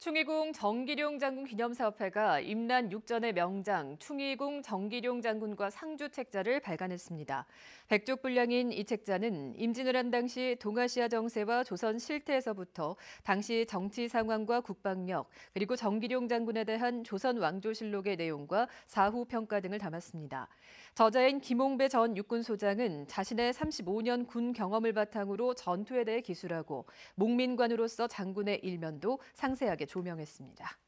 충의궁 정기룡 장군 기념사업회가 임난 육전의 명장 충의궁 정기룡 장군과 상주 책자를 발간했습니다. 백족 분량인 이 책자는 임진을 한 당시 동아시아 정세와 조선 실태에서부터 당시 정치 상황과 국방력 그리고 정기룡 장군에 대한 조선 왕조실록의 내용과 사후 평가 등을 담았습니다. 저자인 김홍배 전 육군 소장은 자신의 35년 군 경험을 바탕으로 전투에 대해 기술하고 목민관으로서 장군의 일면도 상세하게 조명했습니다.